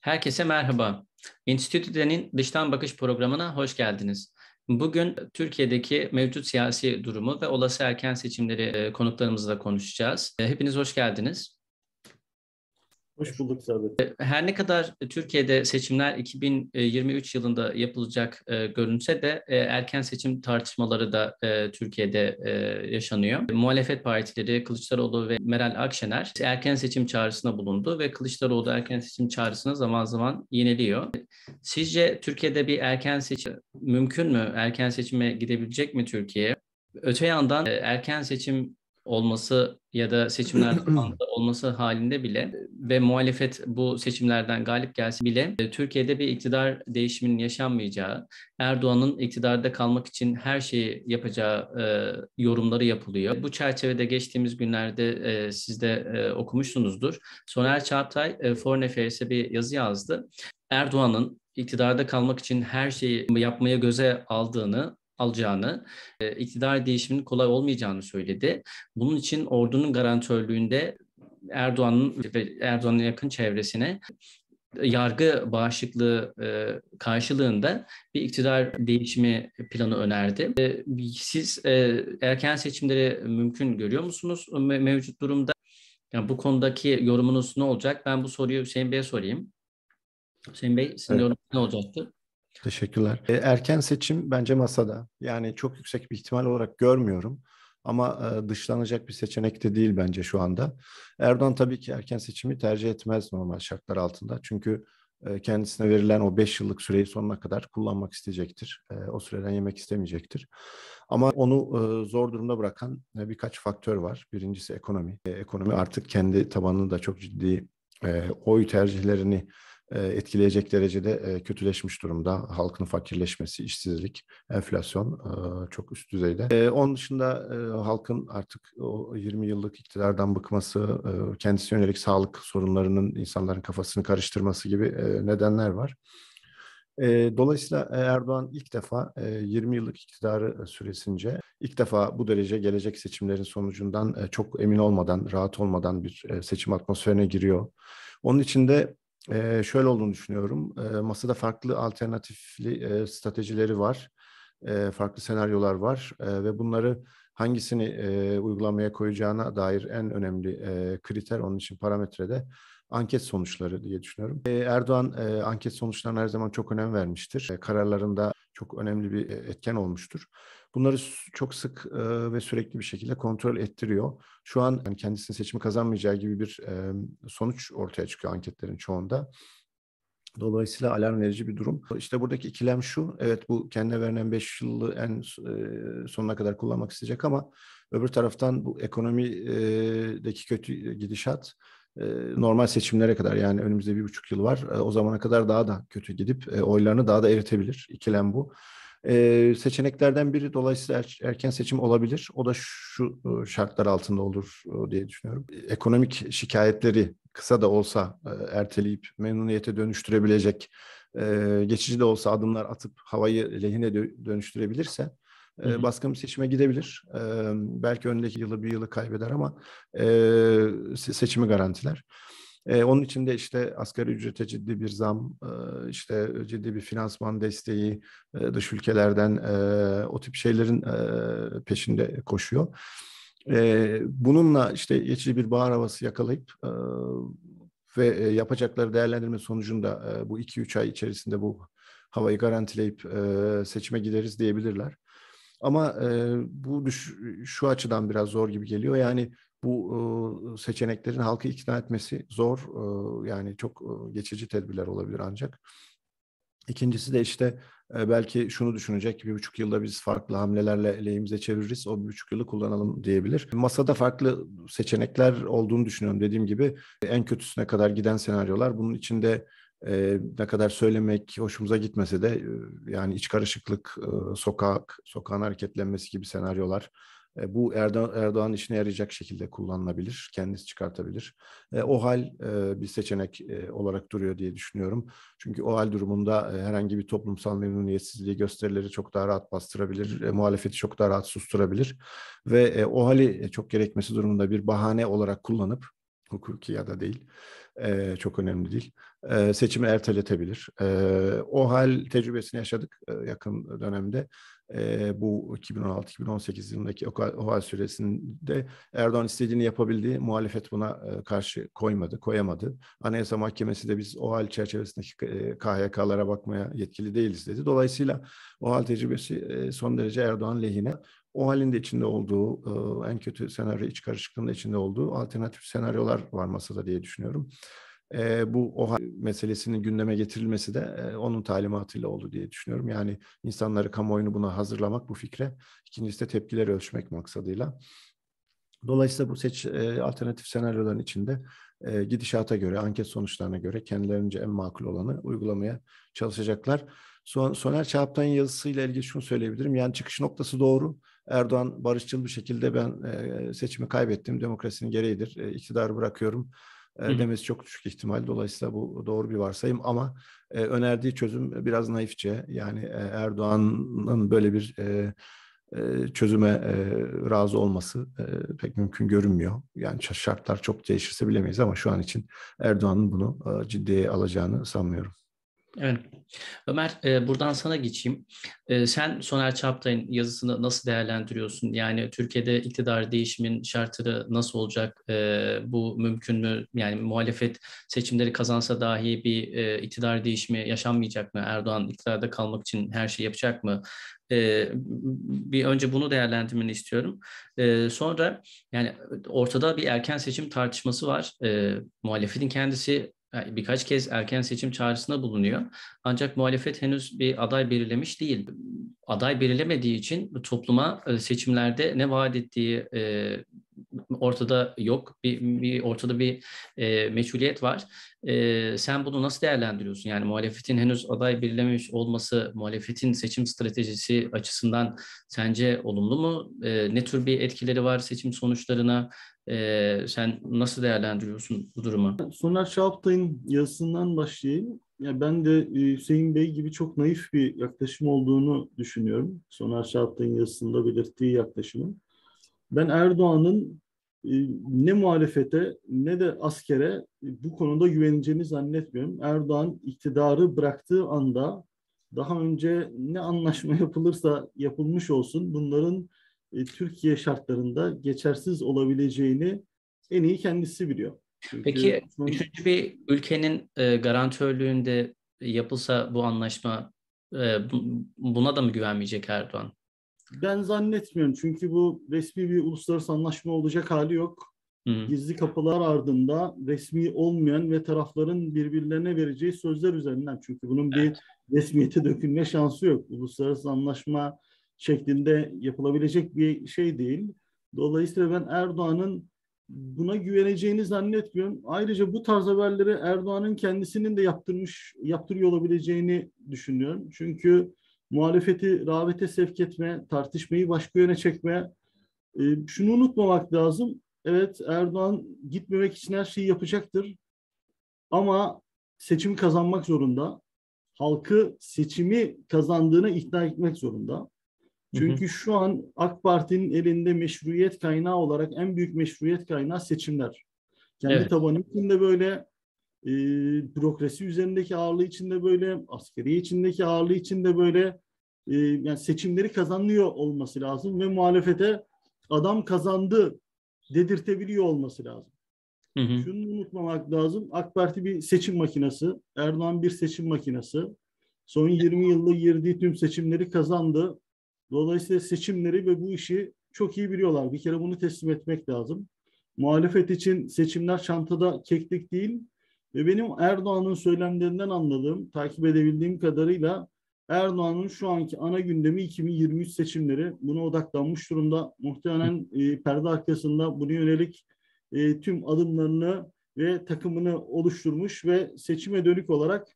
Herkese merhaba. Enstitüde'nin Dıştan Bakış programına hoş geldiniz. Bugün Türkiye'deki mevcut siyasi durumu ve olası erken seçimleri e, konuklarımızla konuşacağız. E, hepiniz hoş geldiniz. Hoş bulduk. E, her ne kadar Türkiye'de seçimler 2023 yılında yapılacak e, görünse de e, erken seçim tartışmaları da e, Türkiye'de yaşanıyor. Muhalefet partileri Kılıçdaroğlu ve Meral Akşener erken seçim çağrısında bulundu ve Kılıçdaroğlu erken seçim çağrısını zaman zaman yeniliyor. Sizce Türkiye'de bir erken seçim mümkün mü? Erken seçime gidebilecek mi Türkiye? Öte yandan erken seçim olması ya da seçimler olması halinde bile ve muhalefet bu seçimlerden galip gelse bile e, Türkiye'de bir iktidar değişiminin yaşanmayacağı, Erdoğan'ın iktidarda kalmak için her şeyi yapacağı e, yorumları yapılıyor. Bu çerçevede geçtiğimiz günlerde e, siz de e, okumuşsunuzdur. Soner Çağatay e, Foreign Affairs'e bir yazı yazdı. Erdoğan'ın iktidarda kalmak için her şeyi yapmaya göze aldığını alacağını, e, iktidar değişiminin kolay olmayacağını söyledi. Bunun için ordunun garantörlüğünde Erdoğan'ın ve Erdoğan'ın yakın çevresine yargı bağışıklığı e, karşılığında bir iktidar değişimi planı önerdi. E, siz e, erken seçimleri mümkün görüyor musunuz mevcut durumda? Yani bu konudaki yorumunuz ne olacak? Ben bu soruyu Hüseyin Bey'e sorayım. Hüseyin Bey, sizin evet. yorumunuz ne olacaktı? Teşekkürler. E, erken seçim bence masada. Yani çok yüksek bir ihtimal olarak görmüyorum. Ama e, dışlanacak bir seçenek de değil bence şu anda. Erdoğan tabii ki erken seçimi tercih etmez normal şartlar altında. Çünkü e, kendisine verilen o 5 yıllık süreyi sonuna kadar kullanmak isteyecektir. O süreden yemek istemeyecektir. Ama onu zor durumda bırakan birkaç faktör var. Birincisi ekonomi. Ekonomi artık kendi tabanını da çok ciddi oy tercihlerini etkileyecek derecede e, kötüleşmiş durumda. Halkın fakirleşmesi, işsizlik, enflasyon e, çok üst düzeyde. Onun dışında halkın artık o 20 yıllık iktidardan bıkması, kendisi yönelik sağlık sorunlarının insanların kafasını karıştırması gibi nedenler var. Dolayısıyla Erdoğan ilk defa 20 yıllık iktidarı süresince ilk defa bu derece gelecek seçimlerin sonucundan çok emin olmadan, rahat olmadan bir seçim atmosferine giriyor. Onun için de e, şöyle olduğunu düşünüyorum. E, masada farklı alternatifli e, stratejileri var. E, farklı senaryolar var e, ve bunları hangisini e, uygulamaya koyacağına dair en önemli e, kriter onun için parametrede anket sonuçları diye düşünüyorum. E, Erdoğan e, anket sonuçlarına her zaman çok önem vermiştir. E, kararlarında çok önemli bir etken olmuştur. Bunları çok sık e, ve sürekli bir şekilde kontrol ettiriyor. Şu an yani kendisinin seçimi kazanmayacağı gibi bir e, sonuç ortaya çıkıyor anketlerin çoğunda. Dolayısıyla alarm verici bir durum. İşte buradaki ikilem şu, evet bu kendine verilen 5 yılı en sonuna kadar kullanmak isteyecek ama öbür taraftan bu ekonomideki kötü gidişat normal seçimlere kadar yani önümüzde bir buçuk yıl var. O zamana kadar daha da kötü gidip oylarını daha da eritebilir. İkilem bu. Seçeneklerden biri dolayısıyla er, erken seçim olabilir. O da şu şartlar altında olur diye düşünüyorum. Ekonomik şikayetleri kısa da olsa e, erteleyip memnuniyete dönüştürebilecek, e, geçici de olsa adımlar atıp havayı lehine dönüştürebilirse e, baskın bir seçime gidebilir. Belki önündeki yılı bir yılı kaybeder ama seçimi garantiler. E, onun için de işte asgari ücrete ciddi bir zam, e, işte ciddi bir finansman desteği, e, dış ülkelerden e, o tip şeylerin e, peşinde koşuyor. E, bununla işte geçici bir bahar havası yakalayıp e, ve e, yapacakları değerlendirme sonucunda e, bu 2-3 ay içerisinde bu havayı garantileyip e, seçime gideriz diyebilirler. Ama e, bu düş, şu açıdan biraz zor gibi geliyor. Yani bu seçeneklerin halkı ikna etmesi zor. Yani çok geçici tedbirler olabilir ancak. İkincisi de işte belki şunu düşünecek bir buçuk yılda biz farklı hamlelerle lehimize çeviririz. O bir buçuk yılı kullanalım diyebilir. Masada farklı seçenekler olduğunu düşünüyorum. Dediğim gibi en kötüsüne kadar giden senaryolar. Bunun içinde e, ne kadar söylemek hoşumuza gitmese de e, yani iç karışıklık, e, sokak, sokağın hareketlenmesi gibi senaryolar bu Erdoğan, Erdoğan işine yarayacak şekilde kullanılabilir, kendisi çıkartabilir. E, o hal e, bir seçenek e, olarak duruyor diye düşünüyorum. Çünkü o hal durumunda e, herhangi bir toplumsal memnuniyetsizliği gösterileri çok daha rahat bastırabilir, e, muhalefeti çok daha rahat susturabilir ve e, o hali çok gerekmesi durumunda bir bahane olarak kullanıp hukuki ya da değil e, çok önemli değil. Seçimi erteletebilir. O hal tecrübesini yaşadık yakın dönemde. Bu 2016-2018 yılındaki o hal süresinde Erdoğan istediğini yapabildiği muhalefet buna karşı koymadı, koyamadı. Anayasa Mahkemesi de biz o hal çerçevesindeki e, KHK'lara bakmaya yetkili değiliz dedi. Dolayısıyla o hal tecrübesi son derece Erdoğan lehine o halin de içinde olduğu, en kötü senaryo iç karışıklığında içinde olduğu alternatif senaryolar var masada diye düşünüyorum. E, bu o meselesinin gündeme getirilmesi de e, onun talimatıyla oldu diye düşünüyorum. Yani insanları, kamuoyunu buna hazırlamak bu fikre, ikincisi de tepkileri ölçmek maksadıyla. Dolayısıyla bu seç e, alternatif senaryoların içinde e, gidişata göre, anket sonuçlarına göre kendilerince en makul olanı uygulamaya çalışacaklar. Son, Soner Çağap'tan yazısıyla ilgili şunu söyleyebilirim. Yani çıkış noktası doğru. Erdoğan barışçıl bir şekilde ben e, seçimi kaybettim, demokrasinin gereğidir, e, iktidarı bırakıyorum e, demesi çok düşük ihtimal. Dolayısıyla bu doğru bir varsayım ama e, önerdiği çözüm biraz naifçe. Yani e, Erdoğan'ın böyle bir e, çözüme e, razı olması e, pek mümkün görünmüyor. Yani şartlar çok değişirse bilemeyiz ama şu an için Erdoğan'ın bunu e, ciddiye alacağını sanmıyorum. Evet. Ömer e, buradan sana geçeyim. E, sen Soner Çaptay'ın yazısını nasıl değerlendiriyorsun? Yani Türkiye'de iktidar değişimin şartları nasıl olacak? E, bu mümkün mü? Yani muhalefet seçimleri kazansa dahi bir e, iktidar değişimi yaşanmayacak mı? Erdoğan iktidarda kalmak için her şeyi yapacak mı? E, bir önce bunu değerlendirmeni istiyorum. E, sonra yani ortada bir erken seçim tartışması var. E, muhalefetin kendisi birkaç kez erken seçim çağrısında bulunuyor. Ancak muhalefet henüz bir aday belirlemiş değil. Aday belirlemediği için topluma e, seçimlerde ne vaat ettiği e, ortada yok. Bir, bir ortada bir e, var. E, sen bunu nasıl değerlendiriyorsun? Yani muhalefetin henüz aday belirlememiş olması, muhalefetin seçim stratejisi açısından sence olumlu mu? E, ne tür bir etkileri var seçim sonuçlarına? E, sen nasıl değerlendiriyorsun bu durumu? Soner Şahaptay'ın yazısından başlayayım. Ya ben de e, Hüseyin Bey gibi çok naif bir yaklaşım olduğunu düşünüyorum. Soner Şahaptay'ın yazısında belirttiği yaklaşımın. Ben Erdoğan'ın e, ne muhalefete ne de askere bu konuda güveneceğini zannetmiyorum. Erdoğan iktidarı bıraktığı anda daha önce ne anlaşma yapılırsa yapılmış olsun bunların e, Türkiye şartlarında geçersiz olabileceğini en iyi kendisi biliyor. Çünkü Peki son... üçüncü bir ülkenin e, garantörlüğünde yapılsa bu anlaşma e, buna da mı güvenmeyecek Erdoğan? Ben zannetmiyorum çünkü bu resmi bir uluslararası anlaşma olacak hali yok. Hı. Gizli kapılar ardında resmi olmayan ve tarafların birbirlerine vereceği sözler üzerinden. Çünkü bunun evet. bir resmiyete dökülme şansı yok. Uluslararası anlaşma şeklinde yapılabilecek bir şey değil. Dolayısıyla ben Erdoğan'ın buna güveneceğini zannetmiyorum. Ayrıca bu tarz haberleri Erdoğan'ın kendisinin de yaptırmış, yaptırıyor olabileceğini düşünüyorum. Çünkü muhalefeti rağbete sevk etme, tartışmayı başka yöne çekme. E, şunu unutmamak lazım. Evet Erdoğan gitmemek için her şeyi yapacaktır. Ama seçimi kazanmak zorunda. Halkı seçimi kazandığına ikna etmek zorunda. Çünkü hı hı. şu an AK Parti'nin elinde meşruiyet kaynağı olarak en büyük meşruiyet kaynağı seçimler. Kendi evet. tabanı içinde böyle, e, bürokrasi üzerindeki ağırlığı içinde böyle, askeri içindeki ağırlığı içinde böyle e, yani seçimleri kazanıyor olması lazım ve muhalefete adam kazandı dedirtebiliyor olması lazım. Hı hı. Şunu unutmamak lazım. AK Parti bir seçim makinesi, Erdoğan bir seçim makinesi. Son 20 yılda girdiği tüm seçimleri kazandı. Dolayısıyla seçimleri ve bu işi çok iyi biliyorlar. Bir kere bunu teslim etmek lazım. Muhalefet için seçimler çantada keklik değil ve benim Erdoğan'ın söylemlerinden anladığım, takip edebildiğim kadarıyla Erdoğan'ın şu anki ana gündemi 2023 seçimleri. Buna odaklanmış durumda. Muhtemelen e, perde arkasında buna yönelik e, tüm adımlarını ve takımını oluşturmuş ve seçime dönük olarak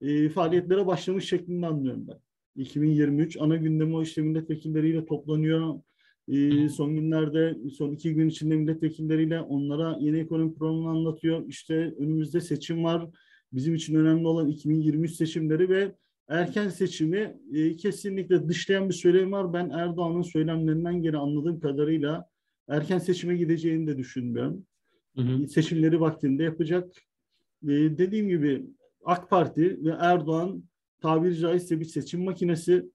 e, faaliyetlere başlamış şeklinde anlıyorum ben. 2023 ana gündemi o işte milletvekilleriyle toplanıyor. Ee, son günlerde, son iki gün içinde milletvekilleriyle onlara yeni ekonomi programını anlatıyor. İşte önümüzde seçim var. Bizim için önemli olan 2023 seçimleri ve erken seçimi e, kesinlikle dışlayan bir söylem var. Ben Erdoğan'ın söylemlerinden geri anladığım kadarıyla erken seçime gideceğini de düşünmüyorum. Hı hı. Seçimleri vaktinde yapacak. e, dediğim gibi AK Parti ve Erdoğan tabiri caizse bir seçim makinesi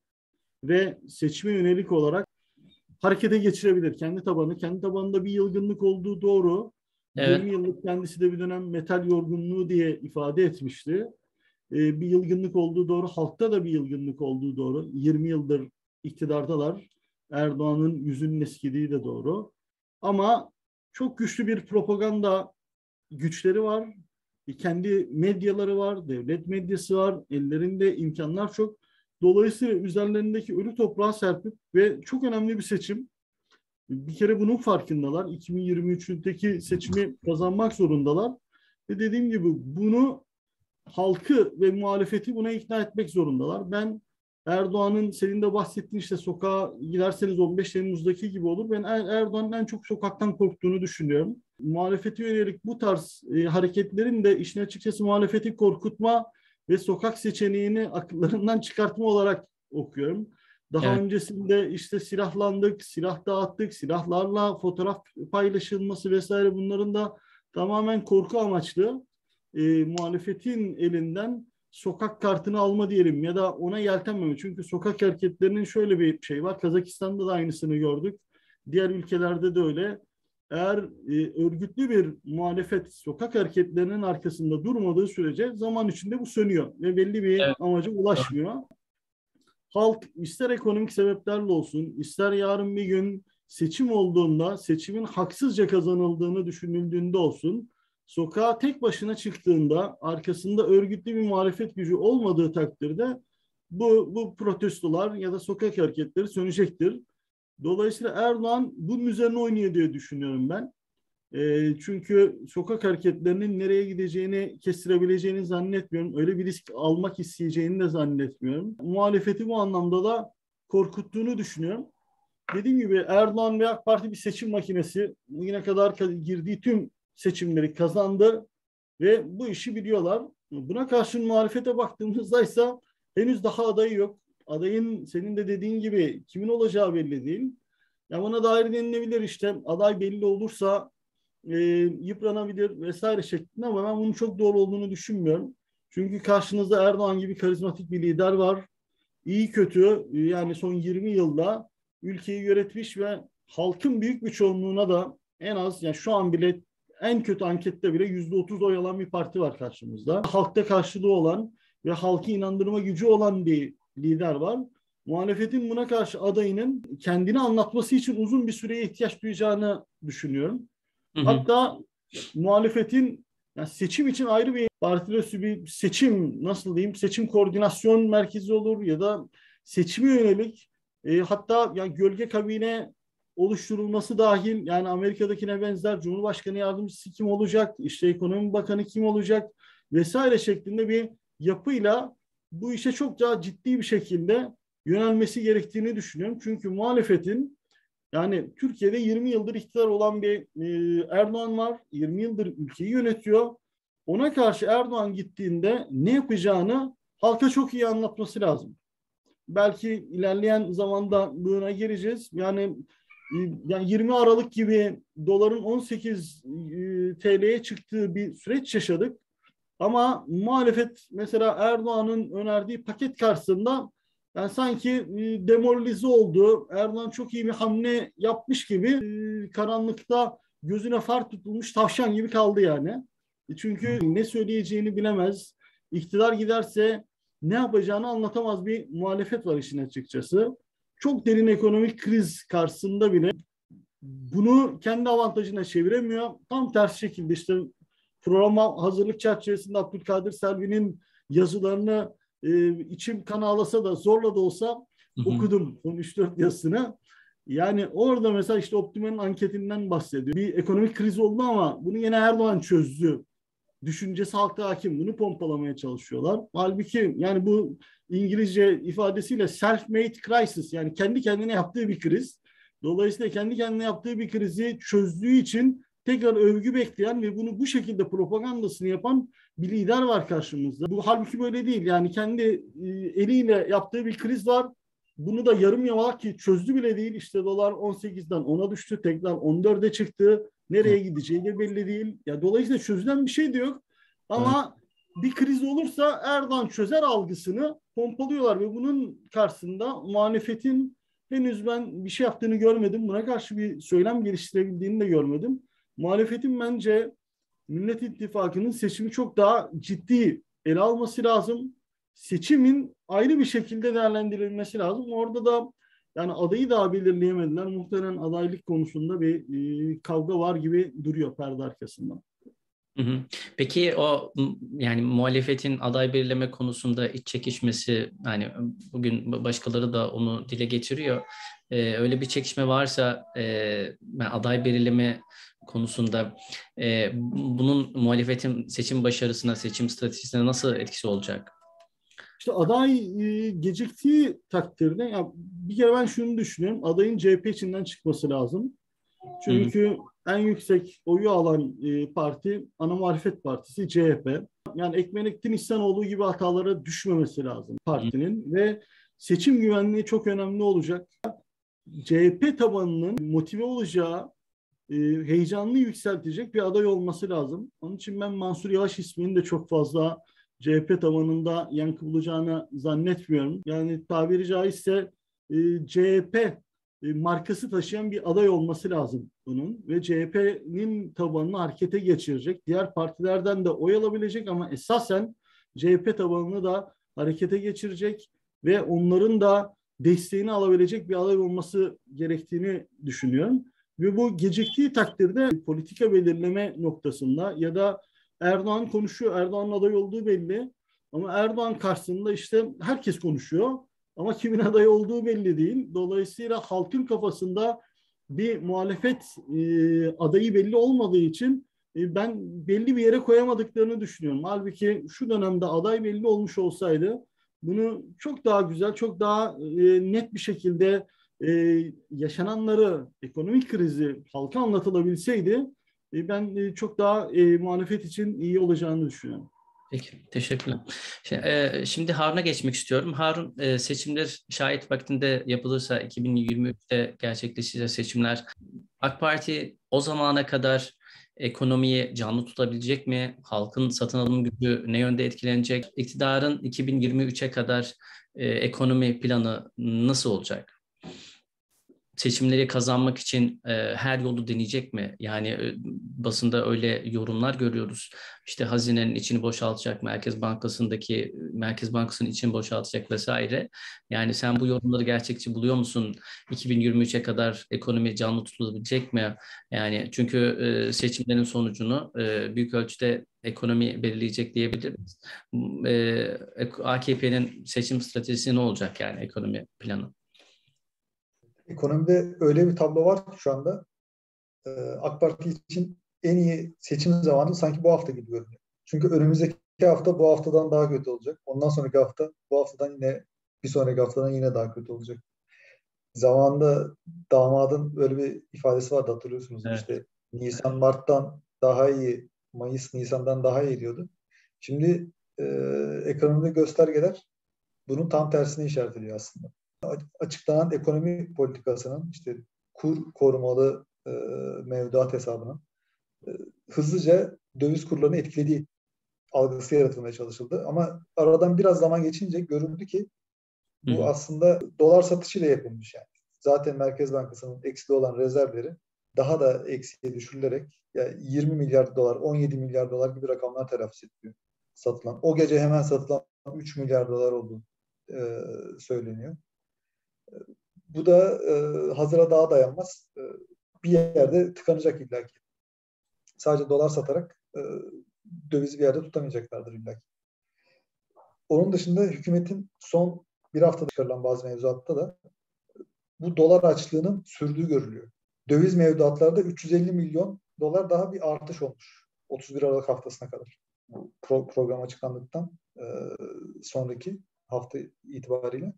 ve seçime yönelik olarak harekete geçirebilir. Kendi tabanı, kendi tabanında bir yılgınlık olduğu doğru. Evet. 20 yıllık kendisi de bir dönem metal yorgunluğu diye ifade etmişti. Ee, bir yılgınlık olduğu doğru, halkta da bir yılgınlık olduğu doğru. 20 yıldır iktidardalar. Erdoğan'ın yüzünün eskidiği de doğru. Ama çok güçlü bir propaganda güçleri var. Kendi medyaları var, devlet medyası var, ellerinde imkanlar çok. Dolayısıyla üzerlerindeki ölü toprağa serpip ve çok önemli bir seçim. Bir kere bunun farkındalar. 2023'teki seçimi kazanmak zorundalar. Ve dediğim gibi bunu halkı ve muhalefeti buna ikna etmek zorundalar. Ben Erdoğan'ın senin de bahsettiğin işte sokağa giderseniz 15 Temmuz'daki gibi olur. Ben er-, Erdoğan'ın en çok sokaktan korktuğunu düşünüyorum. Muhalefeti yönelik bu tarz e, hareketlerin de işin açıkçası muhalefeti korkutma ve sokak seçeneğini akıllarından çıkartma olarak okuyorum. Daha evet. öncesinde işte silahlandık, silah dağıttık, silahlarla fotoğraf paylaşılması vesaire bunların da tamamen korku amaçlı e, muhalefetin elinden sokak kartını alma diyelim ya da ona yeltenmeme. Çünkü sokak hareketlerinin şöyle bir şey var. Kazakistan'da da aynısını gördük. Diğer ülkelerde de öyle. Eğer e, örgütlü bir muhalefet sokak hareketlerinin arkasında durmadığı sürece zaman içinde bu sönüyor ve belli bir evet. amaca ulaşmıyor. Evet. Halk ister ekonomik sebeplerle olsun, ister yarın bir gün seçim olduğunda, seçimin haksızca kazanıldığını düşünüldüğünde olsun, sokağa tek başına çıktığında arkasında örgütlü bir muhalefet gücü olmadığı takdirde bu, bu protestolar ya da sokak hareketleri sönecektir. Dolayısıyla Erdoğan bunun üzerine oynuyor diye düşünüyorum ben. E, çünkü sokak hareketlerinin nereye gideceğini kestirebileceğini zannetmiyorum. Öyle bir risk almak isteyeceğini de zannetmiyorum. Muhalefeti bu anlamda da korkuttuğunu düşünüyorum. Dediğim gibi Erdoğan ve AK Parti bir seçim makinesi. Bugüne kadar girdiği tüm seçimleri kazandı ve bu işi biliyorlar. Buna karşın muhalefete baktığımızda ise henüz daha adayı yok. Adayın senin de dediğin gibi kimin olacağı belli değil. Ya buna dair denilebilir işte aday belli olursa e, yıpranabilir vesaire şeklinde ama ben bunun çok doğru olduğunu düşünmüyorum. Çünkü karşınızda Erdoğan gibi karizmatik bir lider var. İyi kötü yani son 20 yılda ülkeyi yönetmiş ve halkın büyük bir çoğunluğuna da en az yani şu an bile en kötü ankette bile yüzde otuz oy alan bir parti var karşımızda. Halkta karşılığı olan ve halkı inandırma gücü olan bir lider var. Muhalefetin buna karşı adayının kendini anlatması için uzun bir süreye ihtiyaç duyacağını düşünüyorum. Hı hı. Hatta muhalefetin yani seçim için ayrı bir partilösü bir seçim nasıl diyeyim seçim koordinasyon merkezi olur ya da seçime yönelik e, hatta yani gölge kabine oluşturulması dahil yani Amerika'dakine benzer Cumhurbaşkanı yardımcısı kim olacak, işte ekonomi bakanı kim olacak vesaire şeklinde bir yapıyla bu işe çok daha ciddi bir şekilde yönelmesi gerektiğini düşünüyorum. Çünkü muhalefetin yani Türkiye'de 20 yıldır iktidar olan bir e, Erdoğan var. 20 yıldır ülkeyi yönetiyor. Ona karşı Erdoğan gittiğinde ne yapacağını halka çok iyi anlatması lazım. Belki ilerleyen zamanda buna gireceğiz. Yani yani 20 Aralık gibi doların 18 e, TL'ye çıktığı bir süreç yaşadık. Ama muhalefet mesela Erdoğan'ın önerdiği paket karşısında yani sanki e, demoralize oldu. Erdoğan çok iyi bir hamle yapmış gibi e, karanlıkta gözüne far tutulmuş tavşan gibi kaldı yani. Çünkü ne söyleyeceğini bilemez. İktidar giderse ne yapacağını anlatamaz bir muhalefet var işin açıkçası çok derin ekonomik kriz karşısında bile bunu kendi avantajına çeviremiyor. Tam tersi şekilde işte programa hazırlık çerçevesinde Abdülkadir Selvi'nin yazılarını e, içim kan ağlasa da zorla da olsa hı hı. okudum son 3-4 yazısını. Yani orada mesela işte Optimum'un anketinden bahsediyor. Bir ekonomik kriz oldu ama bunu yine Erdoğan çözdü düşüncesi halkta hakim. Bunu pompalamaya çalışıyorlar. Halbuki yani bu İngilizce ifadesiyle self-made crisis yani kendi kendine yaptığı bir kriz. Dolayısıyla kendi kendine yaptığı bir krizi çözdüğü için tekrar övgü bekleyen ve bunu bu şekilde propagandasını yapan bir lider var karşımızda. Bu halbuki böyle değil. Yani kendi e, eliyle yaptığı bir kriz var. Bunu da yarım yamalak ki çözdü bile değil. İşte dolar 18'den 10'a düştü. Tekrar 14'e çıktı. Nereye gideceği de belli değil. Ya dolayısıyla çözülen bir şey de yok. Ama evet. bir kriz olursa Erdoğan çözer algısını pompalıyorlar ve bunun karşısında muhalefetin henüz ben bir şey yaptığını görmedim. Buna karşı bir söylem geliştirebildiğini de görmedim. Muhalefetin bence Millet İttifakı'nın seçimi çok daha ciddi ele alması lazım. Seçimin ayrı bir şekilde değerlendirilmesi lazım. Orada da yani adayı daha belirleyemediler. Muhtemelen adaylık konusunda bir e, kavga var gibi duruyor perde arkasından. Peki o yani muhalefetin aday belirleme konusunda iç çekişmesi yani bugün başkaları da onu dile getiriyor. Ee, öyle bir çekişme varsa e, aday belirleme konusunda e, bunun muhalefetin seçim başarısına, seçim stratejisine nasıl etkisi olacak? İşte aday e, geciktiği takdirde ya bir kere ben şunu düşünüyorum. Adayın CHP içinden çıkması lazım. Çünkü Hı-hı. en yüksek oyu alan e, parti ana muhalefet partisi CHP. Yani Ekmenektin İhsanoğlu gibi hatalara düşmemesi lazım partinin Hı-hı. ve seçim güvenliği çok önemli olacak. CHP tabanının motive olacağı e, heyecanlı yükseltecek bir aday olması lazım. Onun için ben Mansur Yavaş ismini de çok fazla CHP tabanında yankı bulacağını zannetmiyorum. Yani tabiri caizse e, CHP e, markası taşıyan bir aday olması lazım bunun ve CHP'nin tabanını harekete geçirecek. Diğer partilerden de oy alabilecek ama esasen CHP tabanını da harekete geçirecek ve onların da desteğini alabilecek bir aday olması gerektiğini düşünüyorum. Ve bu geciktiği takdirde politika belirleme noktasında ya da Erdoğan konuşuyor, Erdoğan'ın aday olduğu belli. Ama Erdoğan karşısında işte herkes konuşuyor. Ama kimin aday olduğu belli değil. Dolayısıyla halkın kafasında bir muhalefet e, adayı belli olmadığı için e, ben belli bir yere koyamadıklarını düşünüyorum. Halbuki şu dönemde aday belli olmuş olsaydı bunu çok daha güzel, çok daha e, net bir şekilde e, yaşananları, ekonomik krizi halka anlatılabilseydi e, ben e, çok daha e, muhalefet için iyi olacağını düşünüyorum. Peki, teşekkürler. Şimdi Harun'a geçmek istiyorum. Harun, seçimler şayet vaktinde yapılırsa 2023'te gerçekleşecek seçimler. AK Parti o zamana kadar ekonomiyi canlı tutabilecek mi? Halkın satın alım gücü ne yönde etkilenecek? İktidarın 2023'e kadar ekonomi planı nasıl olacak? Seçimleri kazanmak için e, her yolu deneyecek mi? Yani e, basında öyle yorumlar görüyoruz. İşte hazinenin içini boşaltacak, Merkez Bankası'ndaki Merkez Bankası'nın içini boşaltacak vesaire. Yani sen bu yorumları gerçekçi buluyor musun? 2023'e kadar ekonomi canlı tutulabilecek mi? Yani çünkü e, seçimlerin sonucunu e, büyük ölçüde ekonomi belirleyecek diyebiliriz. E, AKP'nin seçim stratejisi ne olacak yani ekonomi planı? Ekonomide öyle bir tablo var ki şu anda e, AK Parti için en iyi seçim zamanı sanki bu hafta gibi görünüyor. Çünkü önümüzdeki hafta bu haftadan daha kötü olacak. Ondan sonraki hafta bu haftadan yine bir sonraki haftadan yine daha kötü olacak. Zamanında damadın böyle bir ifadesi vardı hatırlıyorsunuz. Evet. İşte Nisan Mart'tan daha iyi, Mayıs Nisan'dan daha iyi diyordu. Şimdi e, ekonomide göstergeler bunun tam tersini işaret ediyor aslında açıklanan ekonomi politikasının işte kur korumalı e, mevduat hesabının e, hızlıca döviz kurlarını etkilediği algısı yaratılmaya çalışıldı. Ama aradan biraz zaman geçince görüldü ki bu Hı. aslında dolar satışıyla yapılmış yani. Zaten Merkez Bankası'nın eksili olan rezervleri daha da eksiye düşürülerek yani 20 milyar dolar, 17 milyar dolar gibi rakamlar telaffuz ediliyor satılan. O gece hemen satılan 3 milyar dolar olduğu e, söyleniyor. Bu da e, hazıra daha dayanmaz. E, bir yerde tıkanacak illaki. Sadece dolar satarak e, dövizi bir yerde tutamayacaklardır illaki. Onun dışında hükümetin son bir haftada çıkarılan bazı mevzuatta da bu dolar açlığının sürdüğü görülüyor. Döviz mevduatlarda 350 milyon dolar daha bir artış olmuş. 31 Aralık haftasına kadar. Bu pro- program açıklandıktan e, sonraki hafta itibariyle.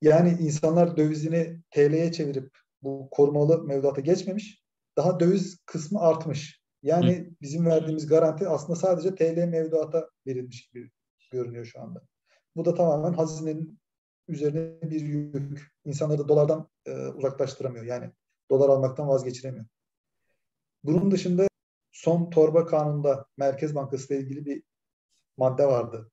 Yani insanlar dövizini TL'ye çevirip bu korumalı mevduata geçmemiş. Daha döviz kısmı artmış. Yani Hı. bizim verdiğimiz garanti aslında sadece TL mevduata verilmiş gibi görünüyor şu anda. Bu da tamamen hazinenin üzerine bir yük. İnsanları dolardan e, uzaklaştıramıyor. Yani dolar almaktan vazgeçiremiyor. Bunun dışında son torba kanunda Merkez Bankası ile ilgili bir madde vardı.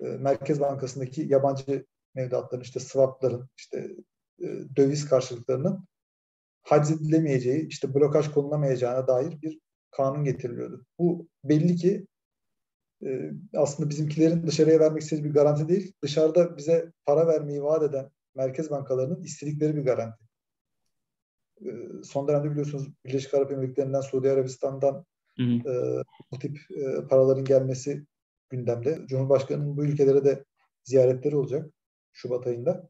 E, Merkez Bankası'ndaki yabancı mevduatların işte swapların işte e, döviz karşılıklarının haczedilemeyeceği, işte blokaj konulamayacağına dair bir kanun getiriliyordu. Bu belli ki e, aslında bizimkilerin dışarıya vermek istediği bir garanti değil, dışarıda bize para vermeyi vaat eden merkez bankalarının istedikleri bir garanti. E, son dönemde biliyorsunuz Birleşik Arap Emirlikleri'nden, Suudi Arabistan'dan hı hı. E, bu tip e, paraların gelmesi gündemde. Cumhurbaşkanı'nın bu ülkelere de ziyaretleri olacak Şubat ayında.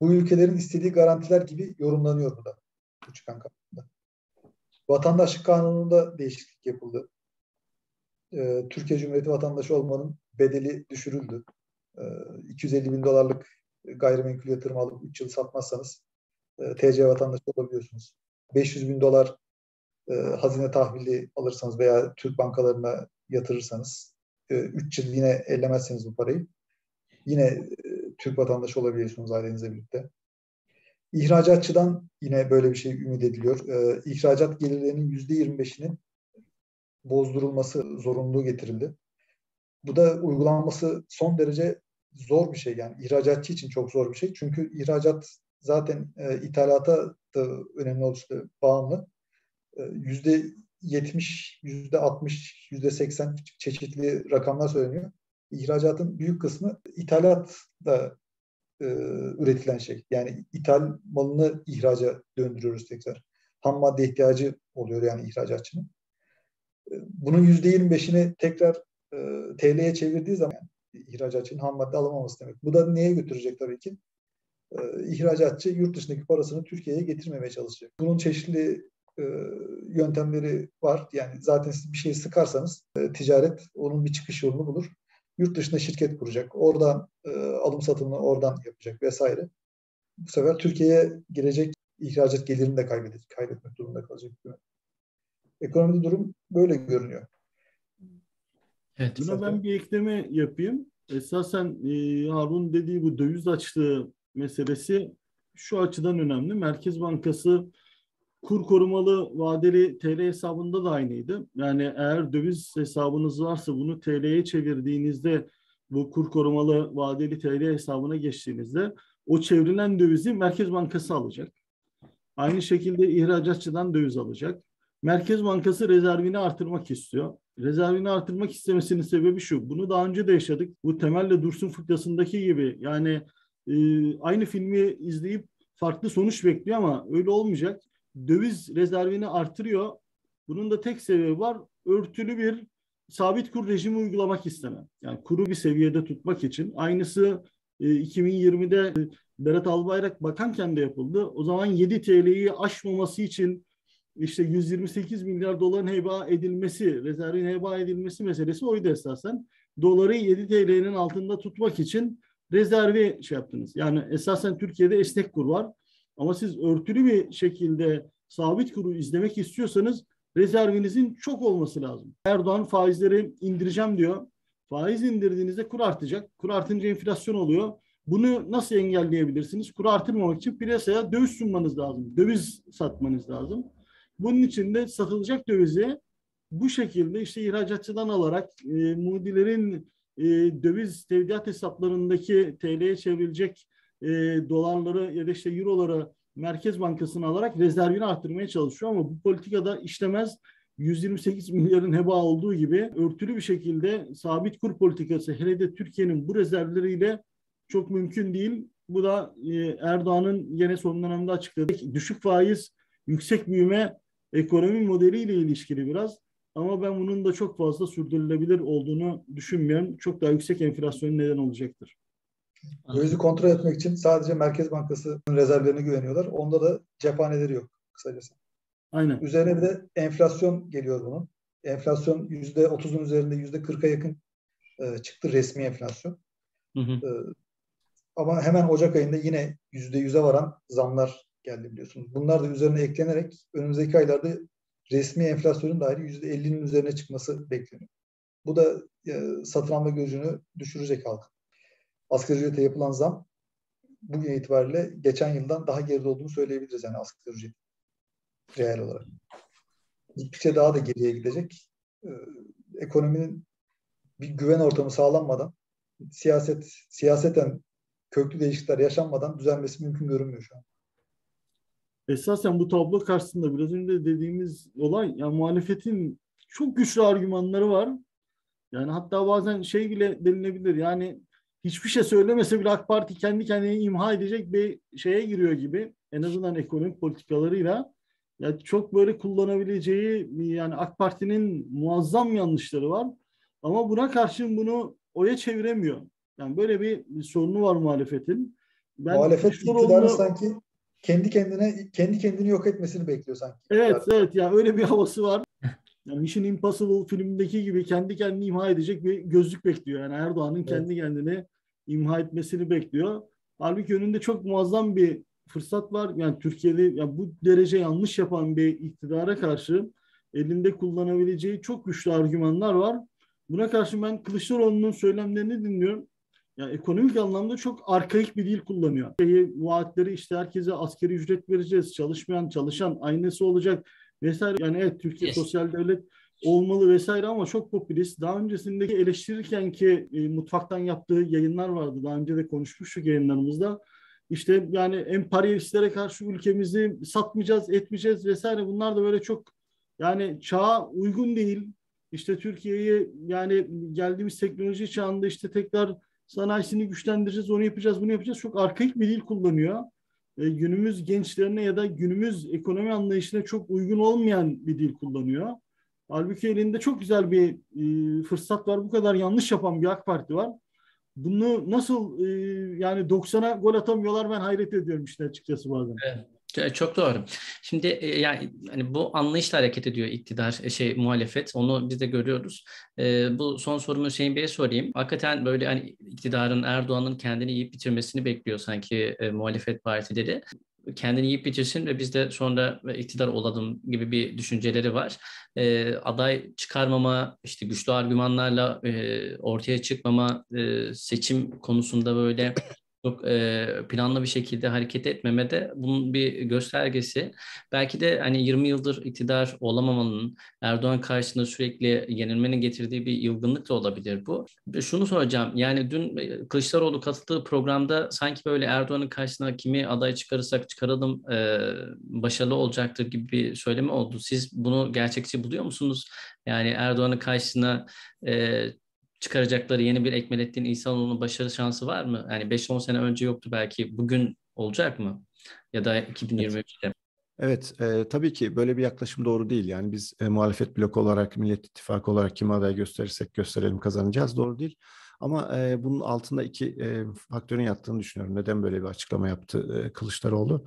Bu ülkelerin istediği garantiler gibi yorumlanıyor burada bu çıkan kanunda. Vatandaşlık kanununda değişiklik yapıldı. Ee, Türkiye Cumhuriyeti vatandaşı olmanın bedeli düşürüldü. Ee, 250 bin dolarlık gayrimenkul yatırım alıp 3 yıl satmazsanız e, TC vatandaşı olabiliyorsunuz. 500 bin dolar e, hazine tahvili alırsanız veya Türk bankalarına yatırırsanız e, 3 yıl yine ellemezseniz bu parayı yine e, Türk vatandaşı olabiliyorsunuz ailenizle birlikte. İhracatçıdan yine böyle bir şey ümit ediliyor. Ee, ihracat gelirlerinin %25'inin bozdurulması zorunluluğu getirildi. Bu da uygulanması son derece zor bir şey yani ihracatçı için çok zor bir şey. Çünkü ihracat zaten e, ithalata da önemli ölçüde bağımlı. E, yüzde 70, yüzde 60, yüzde 80 çeşitli rakamlar söyleniyor. İhracatın büyük kısmı ithalatla e, üretilen şey. Yani ithal malını ihraca döndürüyoruz tekrar. Ham madde ihtiyacı oluyor yani ihracatçının. E, bunun yüzde 25'ini tekrar e, TL'ye çevirdiği zaman yani, ihracatçının ham madde alamaması demek. Bu da neye götürecek tabii ki? E, ihracatçı yurt dışındaki parasını Türkiye'ye getirmemeye çalışacak. Bunun çeşitli e, yöntemleri var. Yani zaten siz bir şey sıkarsanız e, ticaret onun bir çıkış yolunu bulur yurt dışında şirket kuracak. Oradan e, alım satımını oradan yapacak vesaire. Bu sefer Türkiye'ye girecek ihracat gelirini de kaybedecek, kaybetmek durumunda kalacak. Ekonomide durum böyle görünüyor. Evet. Buna ben bir ekleme yapayım. Esasen e, Harun dediği bu döviz açtığı meselesi şu açıdan önemli. Merkez Bankası kur korumalı vadeli TL hesabında da aynıydı. Yani eğer döviz hesabınız varsa bunu TL'ye çevirdiğinizde bu kur korumalı vadeli TL hesabına geçtiğinizde o çevrilen dövizi Merkez Bankası alacak. Aynı şekilde ihracatçıdan döviz alacak. Merkez Bankası rezervini artırmak istiyor. Rezervini artırmak istemesinin sebebi şu. Bunu daha önce de yaşadık. Bu temelle Dursun fıkrasındaki gibi. Yani e, aynı filmi izleyip farklı sonuç bekliyor ama öyle olmayacak döviz rezervini artırıyor. Bunun da tek sebebi var. Örtülü bir sabit kur rejimi uygulamak isteme. Yani kuru bir seviyede tutmak için. Aynısı e, 2020'de Berat Albayrak bakanken de yapıldı. O zaman 7 TL'yi aşmaması için işte 128 milyar doların heba edilmesi, rezervin heba edilmesi meselesi oydu esasen. Doları 7 TL'nin altında tutmak için rezervi şey yaptınız. Yani esasen Türkiye'de esnek kur var. Ama siz örtülü bir şekilde sabit kuru izlemek istiyorsanız rezervinizin çok olması lazım. Erdoğan faizleri indireceğim diyor. Faiz indirdiğinizde kur artacak. Kur artınca enflasyon oluyor. Bunu nasıl engelleyebilirsiniz? Kur artırmamak için piyasaya döviz sunmanız lazım. Döviz satmanız lazım. Bunun için de satılacak dövizi bu şekilde işte ihracatçıdan alarak e, mudilerin e, döviz tevdiat hesaplarındaki TL'ye çevrilecek e, dolarları ya da işte euroları Merkez Bankası'na alarak rezervini arttırmaya çalışıyor ama bu politikada işlemez 128 milyarın heba olduğu gibi örtülü bir şekilde sabit kur politikası hele de Türkiye'nin bu rezervleriyle çok mümkün değil. Bu da e, Erdoğan'ın yine son dönemde açıkladığı düşük faiz, yüksek büyüme ekonomi modeliyle ilişkili biraz. Ama ben bunun da çok fazla sürdürülebilir olduğunu düşünmüyorum. Çok daha yüksek enflasyon neden olacaktır. Dövizi kontrol etmek için sadece Merkez Bankası'nın rezervlerine güveniyorlar. Onda da cephaneleri yok kısacası. Aynen. Üzerine bir de enflasyon geliyor bunun. Enflasyon yüzde otuzun üzerinde yüzde kırka yakın e, çıktı resmi enflasyon. Hı hı. E, ama hemen Ocak ayında yine yüzde yüze varan zamlar geldi biliyorsunuz. Bunlar da üzerine eklenerek önümüzdeki aylarda resmi enflasyonun dahi yüzde ellinin üzerine çıkması bekleniyor. Bu da e, satın alma gücünü düşürecek halkın asgari ücrete yapılan zam bugün itibariyle geçen yıldan daha geride olduğunu söyleyebiliriz yani asgari ücret reel olarak. Gittikçe daha da geriye gidecek. Ee, ekonominin bir güven ortamı sağlanmadan siyaset siyaseten köklü değişiklikler yaşanmadan düzelmesi mümkün görünmüyor şu an. Esasen bu tablo karşısında biraz önce dediğimiz olay yani muhalefetin çok güçlü argümanları var. Yani hatta bazen şey bile denilebilir yani hiçbir şey söylemese bile AK Parti kendi kendini imha edecek bir şeye giriyor gibi. En azından ekonomik politikalarıyla. Yani çok böyle kullanabileceği yani AK Parti'nin muazzam yanlışları var. Ama buna karşın bunu oya çeviremiyor. Yani böyle bir, sorunu var muhalefetin. Ben Muhalefet iktidarı sanki kendi kendine kendi kendini yok etmesini bekliyor sanki. Evet evet ya yani öyle bir havası var. Yani Mission Impossible filmindeki gibi kendi kendini imha edecek bir gözlük bekliyor. Yani Erdoğan'ın evet. kendi kendini imha etmesini bekliyor. Halbuki önünde çok muazzam bir fırsat var. Yani Türkiye'de yani bu derece yanlış yapan bir iktidara karşı elinde kullanabileceği çok güçlü argümanlar var. Buna karşı ben Kılıçdaroğlu'nun söylemlerini dinliyorum. Yani ekonomik anlamda çok arkaik bir dil kullanıyor. Vaatleri işte herkese askeri ücret vereceğiz, çalışmayan çalışan aynısı olacak vesaire. Yani evet Türkiye yes. sosyal devlet olmalı vesaire ama çok popülist. Daha öncesindeki eleştirirken ki e, mutfaktan yaptığı yayınlar vardı. Daha önce de konuşmuştuk yayınlarımızda. İşte yani emperyalistlere karşı ülkemizi satmayacağız, etmeyeceğiz vesaire. Bunlar da böyle çok yani çağa uygun değil. İşte Türkiye'yi yani geldiğimiz teknoloji çağında işte tekrar sanayisini güçlendireceğiz, onu yapacağız, bunu yapacağız. Çok arkaik bir dil kullanıyor. E, günümüz gençlerine ya da günümüz ekonomi anlayışına çok uygun olmayan bir dil kullanıyor. Halbuki elinde çok güzel bir e, fırsat var. Bu kadar yanlış yapan bir AK Parti var. Bunu nasıl e, yani 90'a gol atamıyorlar ben hayret ediyorum işte açıkçası bazen. Evet. Çok doğru. Şimdi e, yani hani bu anlayışla hareket ediyor iktidar, e, şey muhalefet. Onu biz de görüyoruz. E, bu son sorumu Hüseyin Bey'e sorayım. Hakikaten böyle hani iktidarın Erdoğan'ın kendini yiyip bitirmesini bekliyor sanki e, muhalefet partileri kendini yiyip bitirsin ve biz de sonra iktidar olalım gibi bir düşünceleri var. E, aday çıkarmama, işte güçlü argümanlarla e, ortaya çıkmama, e, seçim konusunda böyle çok e, planlı bir şekilde hareket etmeme de bunun bir göstergesi. Belki de hani 20 yıldır iktidar olamamanın Erdoğan karşısında sürekli yenilmenin getirdiği bir yılgınlık da olabilir bu. Şunu soracağım. Yani dün Kılıçdaroğlu katıldığı programda sanki böyle Erdoğan'ın karşısına kimi aday çıkarırsak çıkaralım e, başarılı olacaktır gibi bir söyleme oldu. Siz bunu gerçekçi buluyor musunuz? Yani Erdoğan'ın karşısına e, çıkaracakları yeni bir Ekmelettin İhsanoğlu'nun başarı şansı var mı? Yani 5-10 sene önce yoktu belki. Bugün olacak mı? Ya da 2023'te. Evet, e, tabii ki böyle bir yaklaşım doğru değil. Yani biz e, muhalefet bloku olarak, Millet İttifakı olarak kim aday gösterirsek gösterelim kazanacağız doğru değil. Ama e, bunun altında iki e, faktörün yattığını düşünüyorum. Neden böyle bir açıklama yaptı e, Kılıçdaroğlu?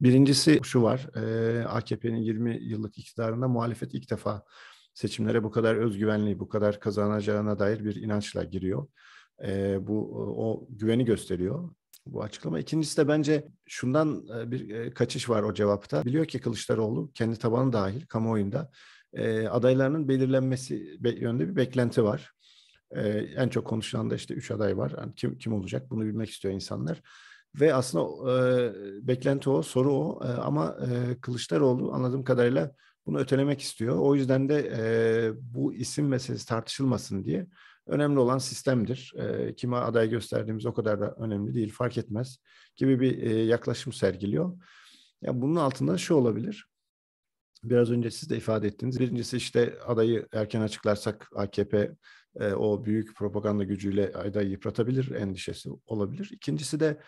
Birincisi şu var, e, AKP'nin 20 yıllık iktidarında muhalefet ilk defa seçimlere bu kadar özgüvenli, bu kadar kazanacağına dair bir inançla giriyor. E, bu o güveni gösteriyor bu açıklama. İkincisi de bence şundan bir kaçış var o cevapta. Biliyor ki Kılıçdaroğlu kendi tabanı dahil kamuoyunda e, adaylarının belirlenmesi yönde bir beklenti var. E, en çok konuşulan da işte üç aday var. Yani kim kim olacak bunu bilmek istiyor insanlar. Ve aslında e, beklenti o, soru o. E, ama e, Kılıçdaroğlu anladığım kadarıyla bunu ötelemek istiyor. O yüzden de e, bu isim meselesi tartışılmasın diye önemli olan sistemdir. E, kime aday gösterdiğimiz o kadar da önemli değil, fark etmez gibi bir e, yaklaşım sergiliyor. Ya bunun altında şu olabilir. Biraz önce siz de ifade ettiniz. Birincisi işte adayı erken açıklarsak AKP e, o büyük propaganda gücüyle adayı yıpratabilir endişesi olabilir. İkincisi de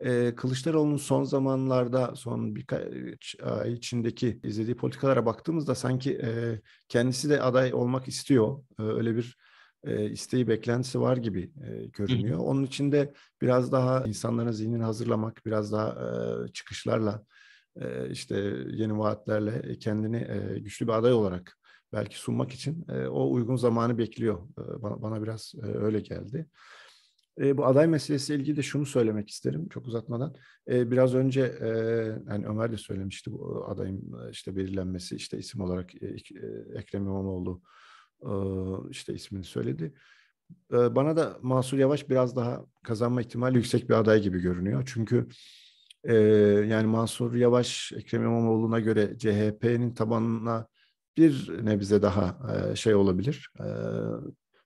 e, Kılıçdaroğlu'nun son zamanlarda, son birkaç ay içindeki izlediği politikalara baktığımızda sanki e, kendisi de aday olmak istiyor. E, öyle bir e, isteği, beklentisi var gibi e, görünüyor. Hı. Onun için de biraz daha insanların zihnini hazırlamak, biraz daha e, çıkışlarla, e, işte yeni vaatlerle kendini e, güçlü bir aday olarak belki sunmak için e, o uygun zamanı bekliyor. E, bana, bana biraz e, öyle geldi. E, bu aday meselesiyle ilgili de şunu söylemek isterim çok uzatmadan. E, biraz önce e, yani Ömer de söylemişti bu adayın işte belirlenmesi işte isim olarak e, Ekrem İmamoğlu e, işte ismini söyledi. E, bana da Mansur Yavaş biraz daha kazanma ihtimali yüksek bir aday gibi görünüyor. Çünkü e, yani Mansur Yavaş Ekrem İmamoğlu'na göre CHP'nin tabanına bir nebze daha e, şey olabilir. E,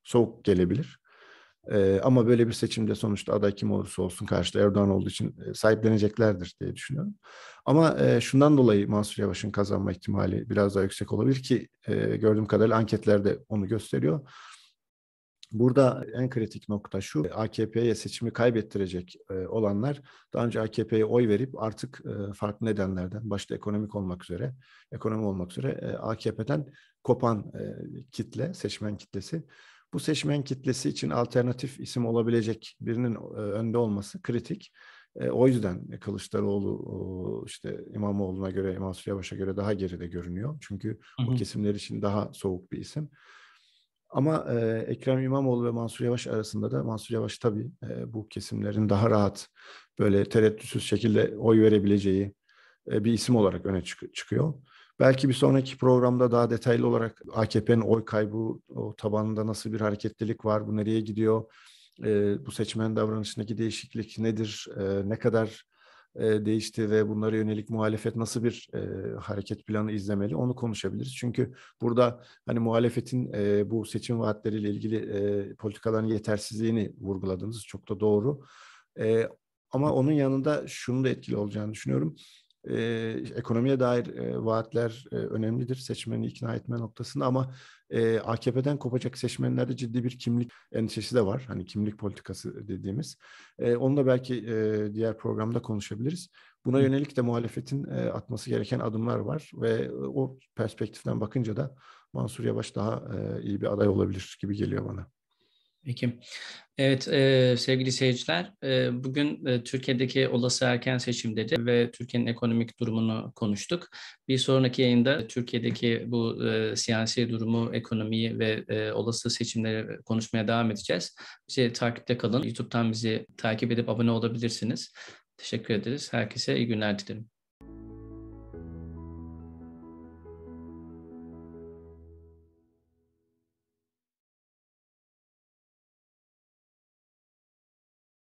soğuk gelebilir. E, ama böyle bir seçimde sonuçta aday kim olursa olsun karşıda Erdoğan olduğu için e, sahipleneceklerdir diye düşünüyorum. Ama e, şundan dolayı Mansur Yavaş'ın kazanma ihtimali biraz daha yüksek olabilir ki e, gördüğüm kadarıyla anketlerde onu gösteriyor. Burada en kritik nokta şu, AKP'ye seçimi kaybettirecek olanlar daha önce AKP'ye oy verip artık farklı nedenlerden, başta ekonomik olmak üzere, ekonomi olmak üzere AKP'den kopan kitle, seçmen kitlesi. Bu seçmen kitlesi için alternatif isim olabilecek birinin önde olması kritik. O yüzden Kılıçdaroğlu işte İmamoğlu'na göre, Mansur Yavaş'a göre daha geride görünüyor. Çünkü hı hı. o kesimler için daha soğuk bir isim. Ama e, Ekrem İmamoğlu ve Mansur Yavaş arasında da Mansur Yavaş tabii e, bu kesimlerin daha rahat böyle tereddütsüz şekilde oy verebileceği e, bir isim olarak öne çık- çıkıyor. Belki bir sonraki programda daha detaylı olarak AKP'nin oy kaybı, o tabanında nasıl bir hareketlilik var, bu nereye gidiyor, e, bu seçmen davranışındaki değişiklik nedir, e, ne kadar e, değişti ve bunlara yönelik muhalefet nasıl bir e, hareket planı izlemeli onu konuşabiliriz. Çünkü burada hani muhalefetin e, bu seçim vaatleriyle ilgili e, politikaların yetersizliğini vurguladınız. Çok da doğru. E, ama onun yanında şunu da etkili olacağını düşünüyorum e, ekonomiye dair e, vaatler e, önemlidir seçmeni ikna etme noktasında ama e, AKP'den kopacak seçmenlerde ciddi bir kimlik endişesi de var. Hani kimlik politikası dediğimiz. E, onu da belki e, diğer programda konuşabiliriz. Buna yönelik de muhalefetin e, atması gereken adımlar var ve o perspektiften bakınca da Mansur Yavaş daha e, iyi bir aday olabilir gibi geliyor bana. Peki. Evet e, sevgili seyirciler, e, bugün e, Türkiye'deki olası erken seçimleri ve Türkiye'nin ekonomik durumunu konuştuk. Bir sonraki yayında Türkiye'deki bu e, siyasi durumu, ekonomiyi ve e, olası seçimleri konuşmaya devam edeceğiz. Bizi takipte kalın. YouTube'dan bizi takip edip abone olabilirsiniz. Teşekkür ederiz. Herkese iyi günler dilerim.